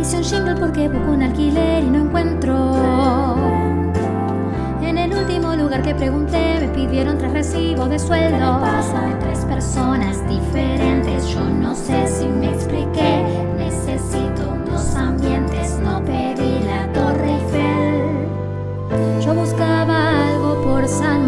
Hice un jingle porque busco un alquiler y no encuentro. En el último lugar que pregunté me pidieron tres recibos de sueldo. Pasa de tres personas diferentes. Yo no sé si me expliqué. Necesito dos ambientes, no pedí la Torre Eiffel. Yo buscaba algo por San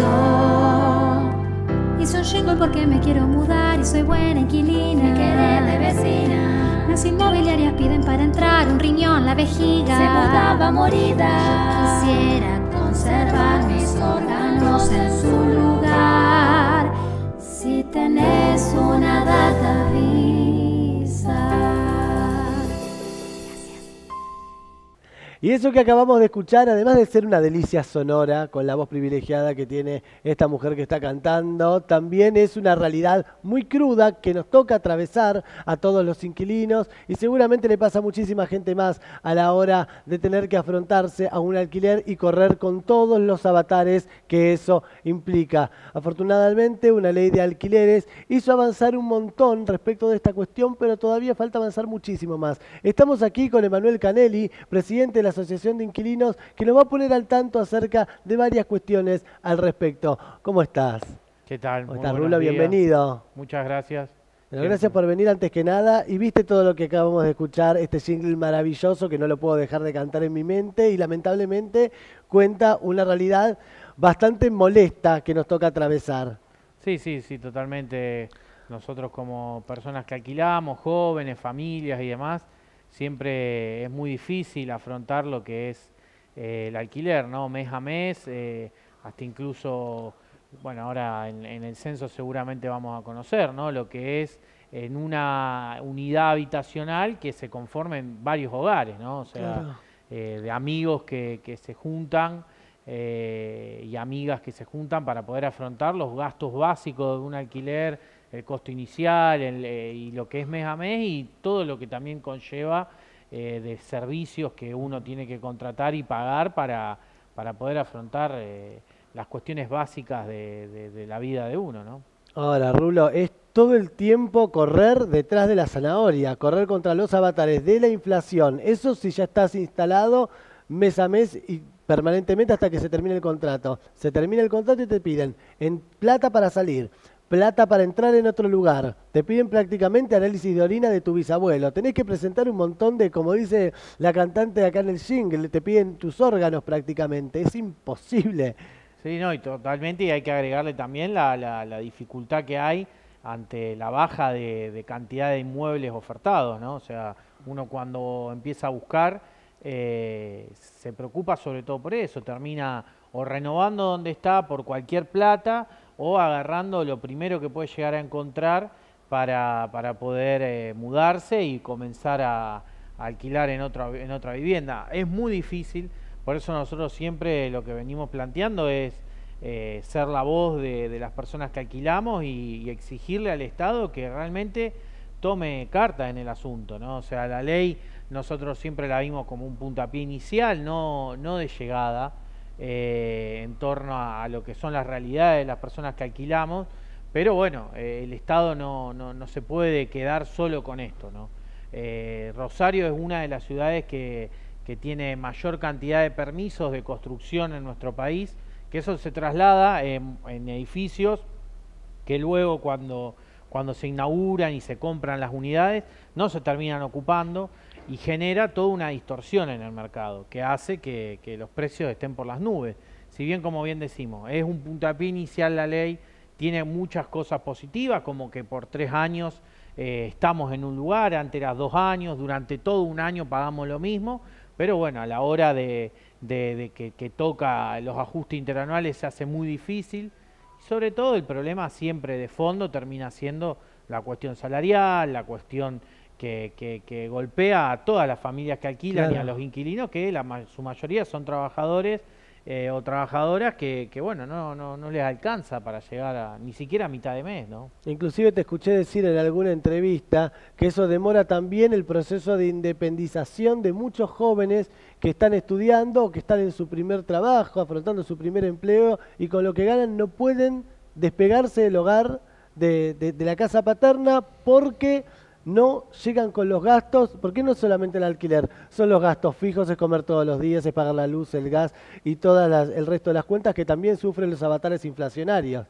marzo. Hice un jingle porque me quiero mudar y soy buena inquilina. Me quedé de vecina. Las inmobiliarias piden para entrar un riñón, la vejiga. Se mudaba morida. Quisiera conservar mis órganos en su lugar. Si tenés una data visa. Y eso que acabamos de escuchar, además de ser una delicia sonora con la voz privilegiada que tiene esta mujer que está cantando, también es una realidad muy cruda que nos toca atravesar a todos los inquilinos y seguramente le pasa a muchísima gente más a la hora de tener que afrontarse a un alquiler y correr con todos los avatares que eso implica. Afortunadamente, una ley de alquileres hizo avanzar un montón respecto de esta cuestión, pero todavía falta avanzar muchísimo más. Estamos aquí con Emanuel Canelli, presidente de la Asociación de Inquilinos, que nos va a poner al tanto acerca de varias cuestiones al respecto. ¿Cómo estás? ¿Qué tal? ¿Cómo estás, Rulo? días. Bienvenido. Muchas gracias. Bueno, gracias por venir antes que nada. Y viste todo lo que acabamos de escuchar, este jingle maravilloso que no lo puedo dejar de cantar en mi mente y lamentablemente cuenta una realidad bastante molesta que nos toca atravesar. Sí, sí, sí, totalmente. Nosotros como personas que alquilamos, jóvenes, familias y demás, siempre es muy difícil afrontar lo que es eh, el alquiler, ¿no? Mes a mes, eh, hasta incluso, bueno, ahora en, en el censo seguramente vamos a conocer, ¿no? Lo que es en una unidad habitacional que se conformen varios hogares, ¿no? O sea, Claro. eh, de amigos que, que se juntan y amigas que se juntan para poder afrontar los gastos básicos de un alquiler, el costo inicial eh, y lo que es mes a mes y todo lo que también conlleva eh, de servicios que uno tiene que contratar y pagar para, para poder afrontar eh, las cuestiones básicas de, la vida de uno, ¿no? Ahora, Rulo, es todo el tiempo correr detrás de la zanahoria, correr contra los avatares de la inflación. Eso si ya estás instalado mes a mes y permanentemente hasta que se termine el contrato. Se termina el contrato y te piden en plata para salir, plata para entrar en otro lugar. Te piden prácticamente análisis de orina de tu bisabuelo. Tenés que presentar un montón de, como dice la cantante acá en el jingle, te piden tus órganos prácticamente. Es imposible. Sí, no, y totalmente, y hay que agregarle también la, la- dificultad que hay ante la baja de, de cantidad de inmuebles ofertados, ¿no? O sea, uno cuando empieza a buscar eh, se preocupa sobre todo por eso, termina o renovando donde está por cualquier plata o agarrando lo primero que puede llegar a encontrar para, para poder eh, mudarse y comenzar a, alquilar en otra, en otra vivienda. Es muy difícil, por eso nosotros siempre lo que venimos planteando es eh, ser la voz de, de las personas que alquilamos y, y exigirle al Estado que realmente tome carta en el asunto, ¿no? O sea, la ley nosotros siempre la vimos como un puntapié inicial, no, no de llegada, eh, en torno a, lo que son las realidades de las personas que alquilamos, pero bueno, eh, el Estado no, no, no se puede quedar solo con esto, ¿no? Eh, Rosario es una de las ciudades que, que tiene mayor cantidad de permisos de construcción en nuestro país, que eso se traslada en, en edificios que luego cuando, cuando se inauguran y se compran las unidades no se terminan ocupando y genera toda una distorsión en el mercado que hace que, los precios estén por las nubes. Si bien, como bien decimos, es un puntapié inicial la ley, tiene muchas cosas positivas, como que por tres años eh, estamos en un lugar, antes era dos años, durante todo un año pagamos lo mismo, pero bueno, a la hora de que, que toca los ajustes interanuales se hace muy difícil. Y sobre todo el problema siempre de fondo termina siendo la cuestión salarial, la cuestión que, que- que golpea a todas las familias que alquilan y a los inquilinos, que la, su mayoría son trabajadores eh, o trabajadoras que, bueno, no, no, no, les alcanza para llegar a ni siquiera a mitad de mes, ¿no? Inclusive te escuché decir en alguna entrevista que eso demora también el proceso de independización de muchos jóvenes que están estudiando o que están en su primer trabajo, afrontando su primer empleo y con lo que ganan no pueden despegarse del hogar de, de la casa paterna porque no llegan con los gastos, porque no solamente el alquiler, son los gastos fijos, es comer todos los días, es pagar la luz, el gas y todo el resto de las cuentas que también sufren los avatares inflacionarios.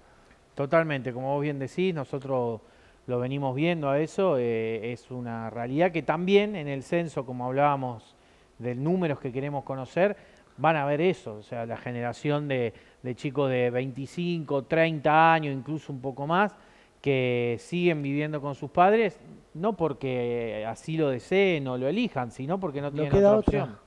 Totalmente, como vos bien decís, nosotros lo venimos viendo a eso, eh, es una realidad que también en el censo, como hablábamos de números que queremos conocer, van a ver eso, o sea, la generación de, de chicos de 25, 30 años, incluso un poco más, que siguen viviendo con sus padres, no porque así lo deseen o lo elijan, sino porque no tienen otra opción.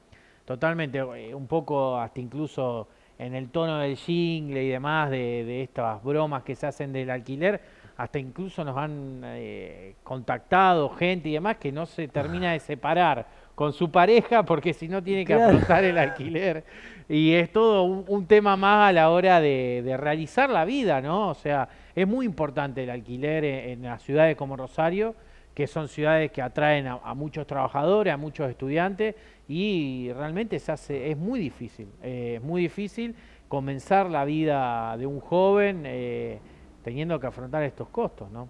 Totalmente, eh, un poco hasta incluso en el tono del jingle y demás, de, estas bromas que se hacen del alquiler, hasta incluso nos han eh, contactado gente y demás que no se termina de separar con su pareja porque si no tiene que afrontar el alquiler. Y es todo un, tema más a la hora de, realizar la vida, ¿no? O sea, es muy importante el alquiler en las ciudades como Rosario que son ciudades que atraen a, muchos trabajadores, a muchos estudiantes y realmente se hace, es muy difícil, eh, es muy difícil comenzar la vida de un joven eh, teniendo que afrontar estos costos, ¿no?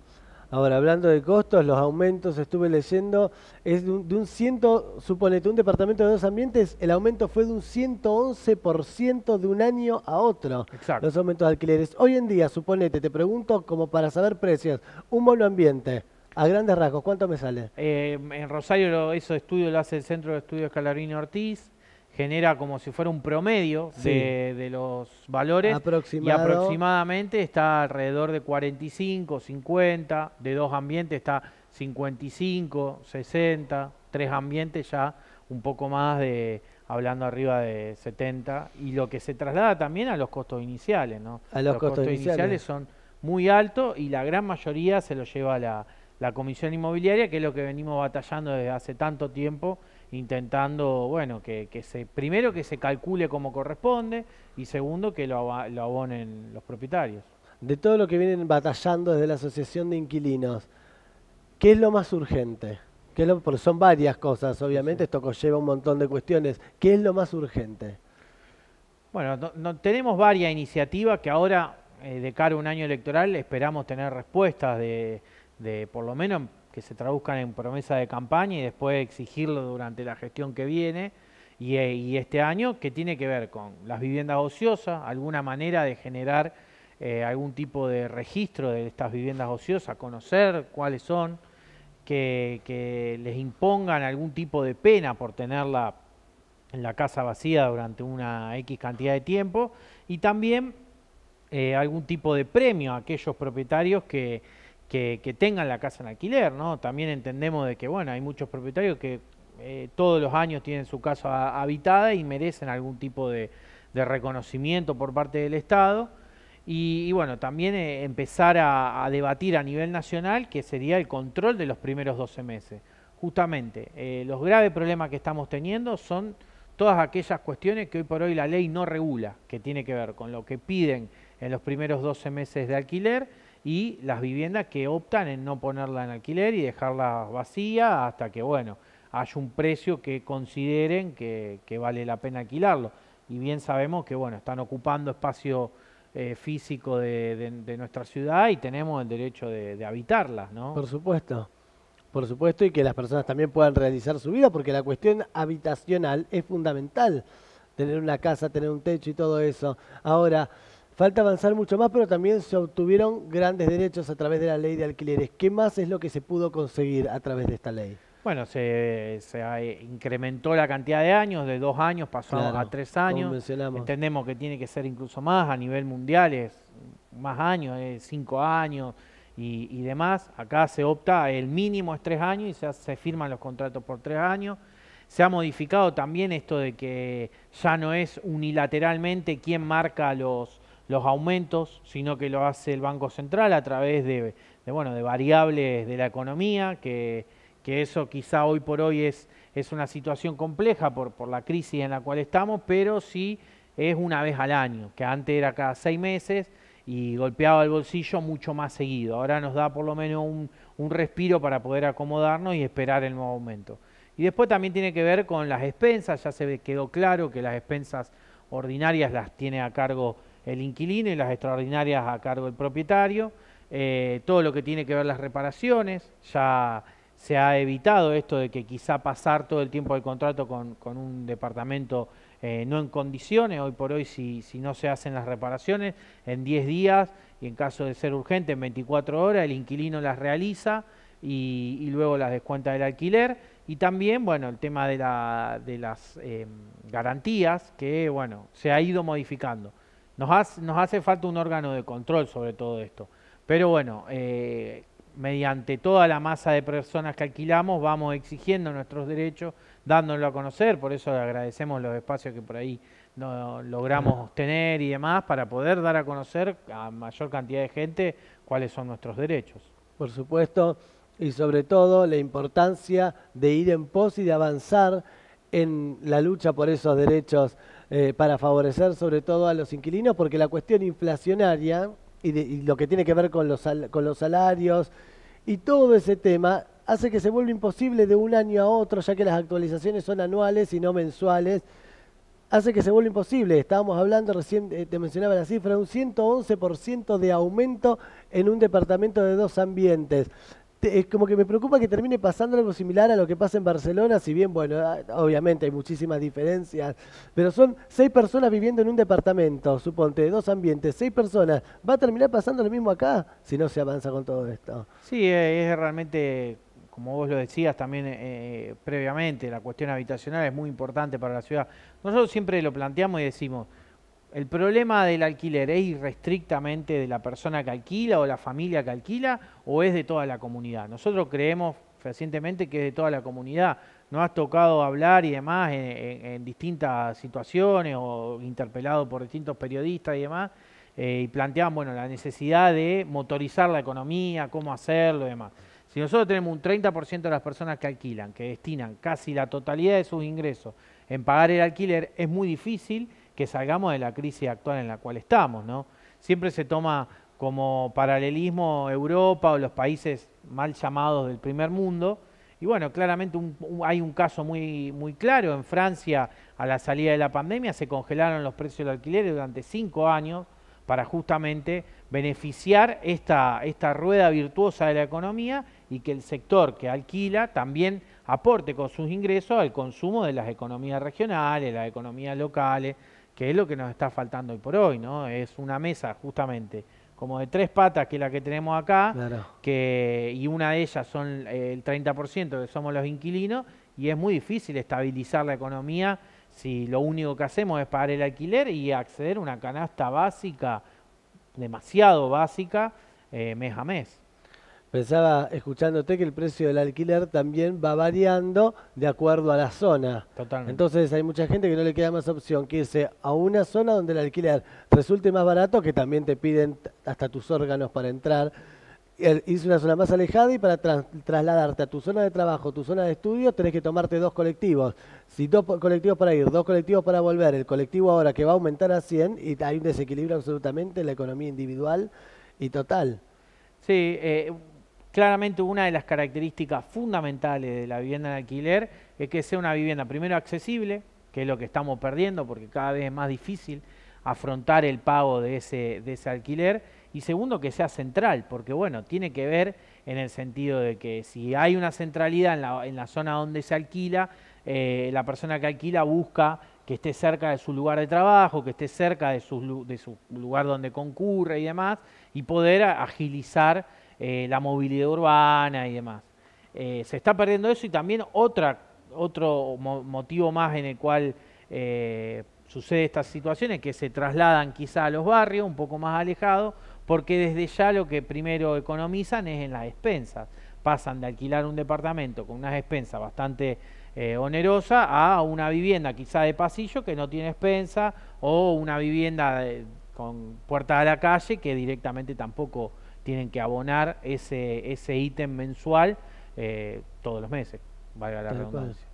Ahora, hablando de costos, los aumentos, estuve leyendo, es de un, de un ciento, suponete, un departamento de dos ambientes, el aumento fue de un 111% de un año a otro. Exacto. Los aumentos de alquileres. Hoy en día, suponete, te pregunto como para saber precios, un monoambiente, a grandes rasgos, ¿cuánto me sale? Eh, en Rosario eso estudio lo hace el Centro de Estudios Calarini Ortiz, genera como si fuera un promedio de, los valores y aproximadamente está alrededor de 45, 50, de dos ambientes está 55, 60, tres ambientes ya un poco más de hablando arriba de 70 y lo que se traslada también a los costos iniciales, ¿no? A los, costos, iniciales son muy altos y la gran mayoría se lo lleva la la comisión inmobiliaria, que es lo que venimos batallando desde hace tanto tiempo, intentando, bueno, que, se, primero que se calcule como corresponde y segundo que lo, abonen los propietarios. De todo lo que vienen batallando desde la Asociación de Inquilinos, ¿qué es lo más urgente? ¿Qué lo, porque son varias cosas, obviamente, esto conlleva un montón de cuestiones. ¿Qué es lo más urgente? Bueno, no, tenemos varias iniciativas que ahora, eh, de cara a un año electoral, esperamos tener respuestas de, de por lo menos se traduzcan en promesa de campaña y después exigirlo durante la gestión que viene y, eh, este año que tiene que ver con las viviendas ociosas, alguna manera de generar eh, algún tipo de registro de estas viviendas ociosas, conocer cuáles son, que, les impongan algún tipo de pena por tenerla en la casa vacía durante una X cantidad de tiempo y también eh, algún tipo de premio a aquellos propietarios que, que, tengan la casa en alquiler, ¿no? También entendemos de que, bueno, hay muchos propietarios que eh, todos los años tienen su casa habitada y merecen algún tipo de, reconocimiento por parte del Estado. Y, bueno, también eh, empezar a, debatir a nivel nacional que sería el control de los primeros 12 meses. Justamente, eh, los graves problemas que estamos teniendo son todas aquellas cuestiones que hoy por hoy la ley no regula, que tiene que ver con lo que piden en los primeros 12 meses de alquiler y las viviendas que optan en no ponerla en alquiler y dejarla vacía hasta que, bueno, haya un precio que consideren que, vale la pena alquilarlo. Y bien sabemos que, bueno, están ocupando espacio eh, físico de, nuestra ciudad y tenemos el derecho de, de habitarlas, ¿no? Por supuesto. Por supuesto, y que las personas también puedan realizar su vida, porque la cuestión habitacional es fundamental. Tener una casa, tener un techo y todo eso. Ahora, Falta avanzar mucho más, pero también se obtuvieron grandes derechos a través de la ley de alquileres. ¿Qué más es lo que se pudo conseguir a través de esta ley? Bueno, se, incrementó la cantidad de años, de dos años pasó a tres años. Entendemos que tiene que ser incluso más a nivel mundial, es más años, es cinco años y, demás. Acá se opta, el mínimo es tres años y se, se firman los contratos por tres años. Se ha modificado también esto de que ya no es unilateralmente quien marca los, los aumentos, sino que lo hace el Banco Central a través de, bueno, de variables de la economía, que, que, eso quizá hoy por hoy es, es una situación compleja por, por la crisis en la cual estamos, pero sí es una vez al año, que antes era cada seis meses y golpeaba el bolsillo mucho más seguido. Ahora nos da por lo menos un, un respiro para poder acomodarnos y esperar el nuevo aumento. Y después también tiene que ver con las expensas, ya se quedó claro que las expensas ordinarias las tiene a cargo el inquilino y las extraordinarias a cargo del propietario. Eh, todo lo que tiene que ver las reparaciones, ya se ha evitado esto de que quizá pasar todo el tiempo del contrato con, un departamento eh, no en condiciones, hoy por hoy si, si no se hacen las reparaciones, en 10 días y en caso de ser urgente en 24 horas el inquilino las realiza y, luego las descuenta del alquiler. Y también, bueno, el tema de, la, de las eh, garantías, que, bueno, se ha ido modificando. Nos hace, nos hace falta un órgano de control sobre todo esto. Pero bueno, eh, mediante toda la masa de personas que alquilamos, vamos exigiendo nuestros derechos, dándolo a conocer, por eso le agradecemos los espacios que por ahí no, logramos tener y demás, para poder dar a conocer a mayor cantidad de gente cuáles son nuestros derechos. Por supuesto, y sobre todo la importancia de ir en pos y de avanzar en la lucha por esos derechos eh, para favorecer sobre todo a los inquilinos, porque la cuestión inflacionaria y, lo que tiene que ver con los, con los salarios y todo ese tema hace que se vuelva imposible de un año a otro, ya que las actualizaciones son anuales y no mensuales, hace que se vuelva imposible. Estábamos hablando recién, eh, te mencionaba la cifra, un 111% de aumento en un departamento de dos ambientes es como que me preocupa que termine pasando algo similar a lo que pasa en Barcelona, si bien, bueno, ah, obviamente hay muchísimas diferencias, pero son seis personas viviendo en un departamento, suponte, de dos ambientes, seis personas. ¿Va a terminar pasando lo mismo acá si no se avanza con todo esto? Sí, eh, es realmente, como vos lo decías también eh, previamente, la cuestión habitacional es muy importante para la ciudad. Nosotros siempre lo planteamos y decimos, ¿El problema del alquiler es irrestrictamente de la persona que alquila o la familia que alquila o es de toda la comunidad? Nosotros creemos recientemente que es de toda la comunidad. Nos has tocado hablar y demás en, distintas situaciones o interpelado por distintos periodistas y demás eh, y planteaban bueno, la necesidad de motorizar la economía, cómo hacerlo y demás. Si nosotros tenemos un 30% de las personas que alquilan, que destinan casi la totalidad de sus ingresos en pagar el alquiler, es muy difícil que salgamos de la crisis actual en la cual estamos, ¿no? Siempre se toma como paralelismo Europa o los países mal llamados del primer mundo. Y bueno, claramente hay un caso muy, muy claro. En Francia, a la salida de la pandemia, se congelaron los precios del alquiler durante cinco años para justamente beneficiar esta, esta rueda virtuosa de la economía y que el sector que alquila también aporte con sus ingresos al consumo de las economías regionales, las economías locales, que es lo que nos está faltando hoy por hoy, ¿no? Es una mesa justamente como de tres patas que es la que tenemos acá, que, y una de ellas son eh, el 30% que somos los inquilinos, y es muy difícil estabilizar la economía si lo único que hacemos es pagar el alquiler y acceder a una canasta básica, demasiado básica, eh, mes a mes. Pensaba, escuchándote, que el precio del alquiler también va variando de acuerdo a la zona. Totalmente. Entonces hay mucha gente que no le queda más opción que irse a una zona donde el alquiler resulte más barato, que también te piden hasta tus órganos para entrar. Irse a una zona más alejada y para trasladarte a tu zona de trabajo, tu zona de estudio, tenés que tomarte dos colectivos. Si dos colectivos para ir, dos colectivos para volver, el colectivo ahora que va a aumentar a 100 y hay un desequilibrio absolutamente en la economía individual y total. Sí, eh, Claramente una de las características fundamentales de la vivienda en alquiler es que sea una vivienda primero accesible, que es lo que estamos perdiendo porque cada vez es más difícil afrontar el pago de ese, alquiler, y segundo que sea central, porque bueno, tiene que ver en el sentido de que si hay una centralidad en la, en la zona donde se alquila, eh, la persona que alquila busca que esté cerca de su lugar de trabajo, que esté cerca de su, de su lugar donde concurre y demás, y poder agilizar eh, la movilidad urbana y demás. Eh, se está perdiendo eso y también otro motivo más en el cual eh, sucede estas situaciones, que se trasladan quizá a los barrios un poco más alejados, porque desde ya lo que primero economizan es en las expensas. Pasan de alquilar un departamento con unas expensas bastante onerosa a una vivienda quizá de pasillo que no tiene expensa o una vivienda con puerta a la calle que directamente tampoco tienen que abonar ese, ese ítem mensual eh, todos los meses, valga la redundancia.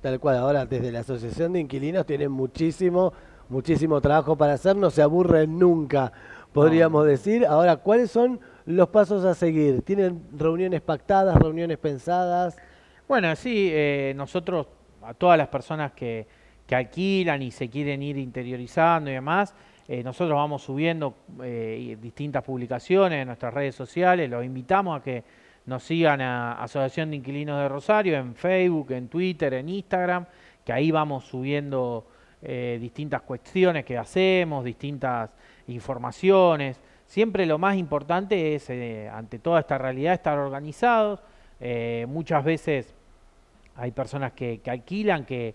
Tal cual, ahora desde la Asociación de Inquilinos tienen muchísimo muchísimo trabajo para hacer, no se aburren nunca, podríamos decir. Ahora, ¿cuáles son los pasos a seguir? ¿Tienen reuniones pactadas, reuniones pensadas? Bueno, sí, eh, nosotros, a todas las personas que, que, alquilan y se quieren ir interiorizando y demás, eh, nosotros vamos subiendo eh, distintas publicaciones en nuestras redes sociales, los invitamos a que nos sigan a Asociación de Inquilinos de Rosario en Facebook, en Twitter, en Instagram, que ahí vamos subiendo eh, distintas cuestiones que hacemos, distintas informaciones. Siempre lo más importante es, ante toda esta realidad, estar organizados. Muchas veces hay personas que, alquilan, que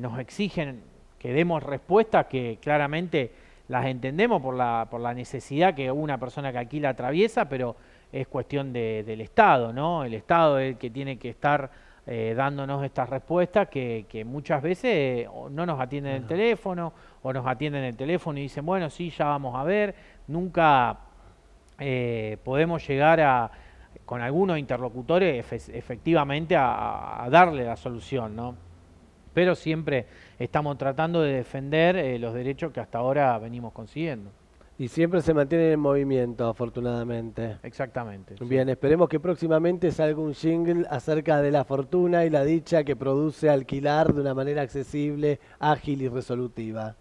nos exigen que demos respuestas que claramente las entendemos por la, por la necesidad que una persona que alquila atraviesa, pero es cuestión del Estado, ¿no? El Estado es el que tiene que estar eh, dándonos estas respuestas que, muchas veces no nos atienden el teléfono o nos atienden el teléfono y dicen, bueno, sí, ya vamos a ver. Nunca eh, podemos llegar a, con algunos interlocutores efectivamente a, darle la solución, ¿no? Pero siempre estamos tratando de defender eh, los derechos que hasta ahora venimos consiguiendo. Y siempre se mantiene en movimiento, afortunadamente. Exactamente. Bien, esperemos que próximamente salga un jingle acerca de la fortuna y la dicha que produce alquilar de una manera accesible, ágil y resolutiva.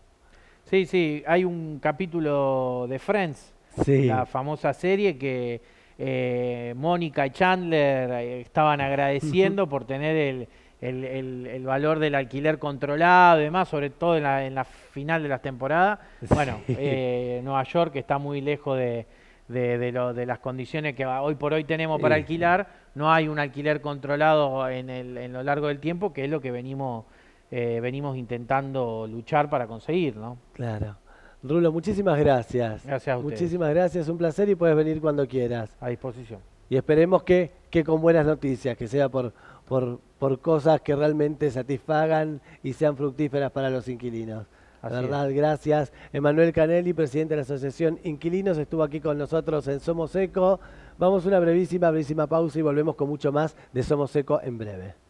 Sí, sí, hay un capítulo de Friends, la famosa serie que eh, Mónica y Chandler eh, estaban agradeciendo por tener el el, el, valor del alquiler controlado y demás, sobre todo en la, en la final de las temporadas. Bueno, eh, Nueva York está muy lejos de, de, lo, de, las condiciones que hoy por hoy tenemos para alquilar. No hay un alquiler controlado en, el, en lo largo del tiempo, que es lo que venimos, eh, venimos intentando luchar para conseguir, ¿no? Claro. Rulo, muchísimas gracias. Gracias a ustedes. Muchísimas gracias, un placer y puedes venir cuando quieras. A disposición. Y esperemos que, que con buenas noticias, que sea por, por, por cosas que realmente satisfagan y sean fructíferas para los inquilinos. verdad, gracias. Emanuel Canelli, presidente de la Asociación Inquilinos, estuvo aquí con nosotros en Somos Eco. Vamos a una brevísima, brevísima pausa y volvemos con mucho más de Somos Eco en breve.